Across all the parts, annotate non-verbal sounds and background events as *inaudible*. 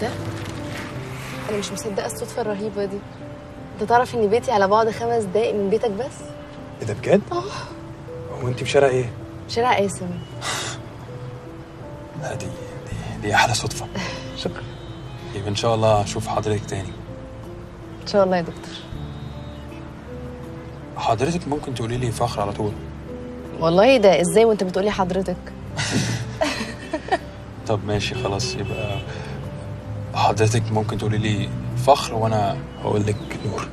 ده؟ أنا مش مصدقة الصدفة الرهيبة دي. أنت تعرف إن بيتي على بعد خمس دقايق من بيتك بس؟ إيه ده بجد؟ آه. هو انت في شارع إيه؟ شارع قاسم لا دي دي, دي أحلى صدفة. *laughs* شكرا. يبقى إن شاء الله أشوف حضرتك تاني. إن شاء الله يا دكتور. حضرتك ممكن تقولي لي فخر على طول؟ والله ده إزاي وأنت بتقولي حضرتك؟ *laughs* طب ماشي خلاص يبقى حضرتك ممكن تقولي لي فخر وأنا هقول لك نور.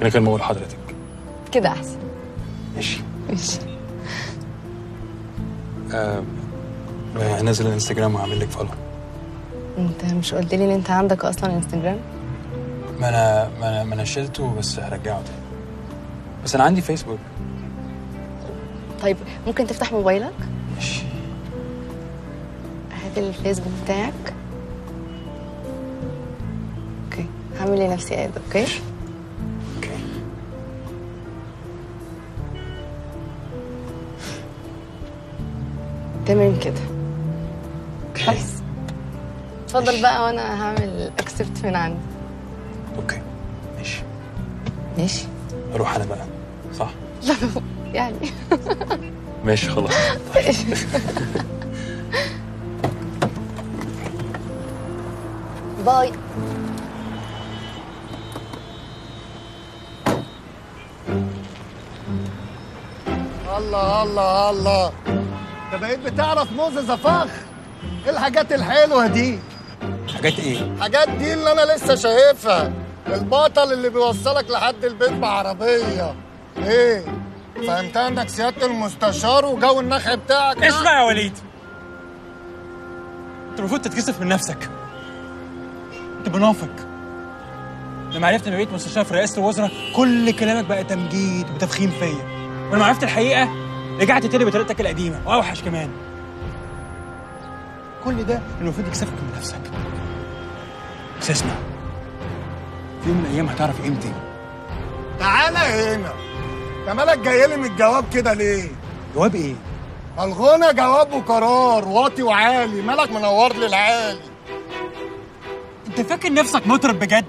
من غير ما أقول حضرتك. كده أحسن. ماشي. ماشي. آه هنزل الانستجرام وهعمل لك فولو أنت مش قلت لي إن أنت عندك أصلا انستجرام؟ ما أنا ما أنا ما أنا شلته بس هرجعه تاني. بس أنا عندي فيسبوك طيب ممكن تفتح موبايلك؟ ماشي. هات الفيسبوك بتاعك. هعمل لنفسي add okay؟ okay. تمام كده. بس اتفضل بقى وأنا هعمل accept من عندي. okay. ماشي. ماشي. أروح أنا بقى صح؟ لا *laughs* يعني. *laughs* ماشي خلاص. *laughs* bye. الله الله الله. انت بقيت بتعرف موزة فخ إيه الحاجات الحلوة دي؟ حاجات إيه؟ الحاجات دي اللي أنا لسه شايفها. البطل اللي بيوصلك لحد البيت بعربية. إيه؟ فهمت انك سيادة المستشار وجو النخع بتاعك؟ اسمع يا وليد. أنت المفروض تتكسف من نفسك. أنت منافق. لما عرفت اني بقيت مستشار في رئاسة الوزراء كل كلامك بقى تمجيد وتفخيم فيا. ولما عرفت الحقيقة رجعت تاني بطريقتك القديمة. واوحش كمان. كل ده المفروض يكسفك من نفسك. بس اسمع. في يوم من الأيام هتعرف قيمتي تعالى هنا. أنت مالك جاي لي من الجواب كده ليه؟ جواب إيه؟ الغنى جواب وقرار واطي وعالي. مالك منور لي العالي. أنت فاكر نفسك مطرب بجد؟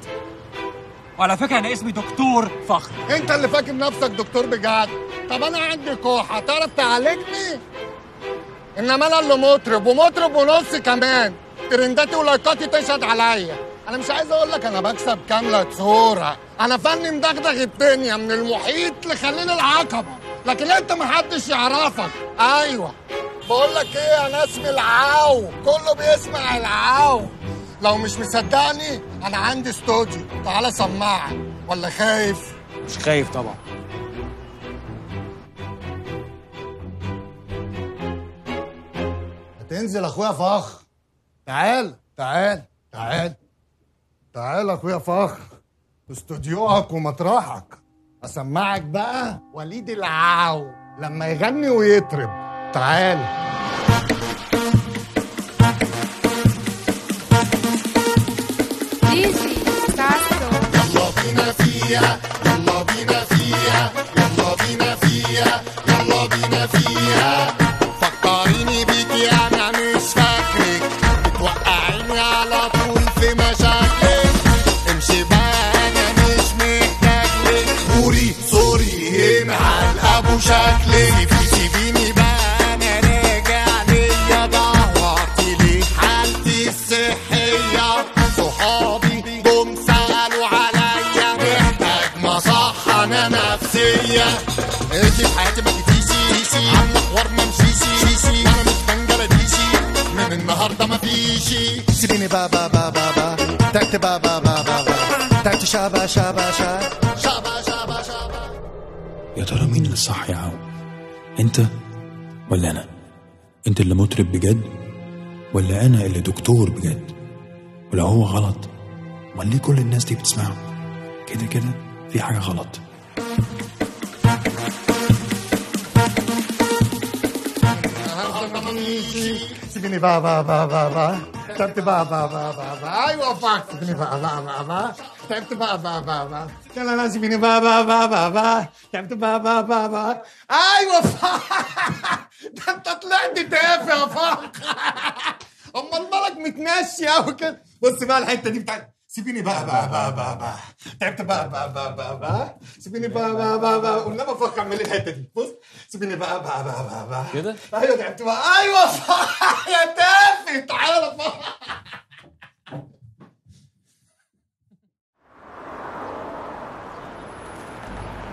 وعلى فكرة أنا اسمي دكتور فخر. أنت اللي فاكر نفسك دكتور بجد. طب أنا عندي كوحة تعرف تعالجني؟ إنما أنا اللي مطرب ومطرب ونص كمان. ترنداتي ولايكاتي تشهد عليا. أنا مش عايز أقول لك أنا بكسب كامله صورة. أنا فني مدغدغ الدنيا من المحيط لخليل العقبة. لكن أنت محدش يعرفك. أيوه. بقول لك إيه أنا اسمي العاو. كله بيسمع العاو. لو مش مصدقني أنا عندي استوديو. تعالى سمعك ولا خايف؟ مش خايف طبعا. تنزل أخويا فخر. تعال تعال تعال. تعال أخويا فخر. استوديوهك ومطرحك. اسمعك بقى. وليد العاو. لما يغني ويطرب. تعال. فيها يلا بينا فيها يلا بينا فيها يلا بينا فيها فيشي سيبيني بابا بابا بابا تاكت بابا بابا بابا تاكت شابا شابا شابا شابا شابا شابا يا ترى مين اللي صح يا عو انت ولا أنا؟ انت اللي مطرب بجد ولا أنا اللي دكتور بجد؟ ولو هو غلط؟ امال ليه كل الناس دي بتسمعه؟ كده كده في حاجة غلط. سيبيني بابا بابا بابا تعبت بابا بابا بابا أيوه فاك سيبيني بابا بابا تعبت بابا بابا يلا لا سيبيني بابا بابا بابا تعبت بابا بابا أيوه فاك ده انت طلعت تافه يا فاك امال مالك متمشي قوي كده بص بقى الحته دي بتاعت سيبيني بقى بقى بقى بقى بقى تعبت بقى بقى بقى بقى بقى سيبيني بقى بقى بقى بقى قلنا بفكر اعمل الحته دي بص سيبيني بقى بقى بقى بقى بقى كده؟ أيوه تعبت بقى أيوه صح يا تافه تعالى بقى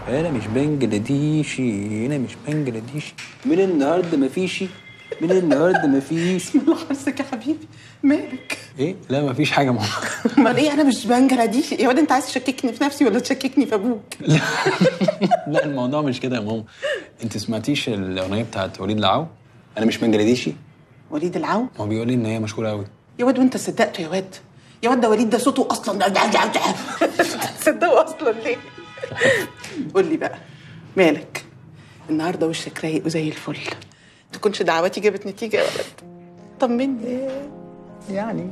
أنا مش بنجلاديشي أنا مش بنجلاديشي من النهارده مفيشي من النهارده مفيش الله حرصك يا حبيبي مالك إيه؟ لا مفيش حاجة ماما *laughs* أمال إيه؟ أنا مش بنجلاديشي يا واد أنت عايز تشككني في نفسي ولا تشككني في أبوك؟ *laughs* *laughs* لا. الموضوع مش كده يا ماما. أنت سمعتيش الأغنية بتاعت وليد العو أنا مش بنجلاديشي وليد العو هو بيقول لي إن هي مشهورة قوي يا واد وأنت صدقته يا واد. يا واد ده وليد ده صوته أصلا. تصدقه أصلا ليه؟ قول لي بقى. مالك؟ النهارده وشك رايق وزي الفل. تكونش دعواتي جابت نتيجة يا ولد. طمني. يعني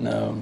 أنا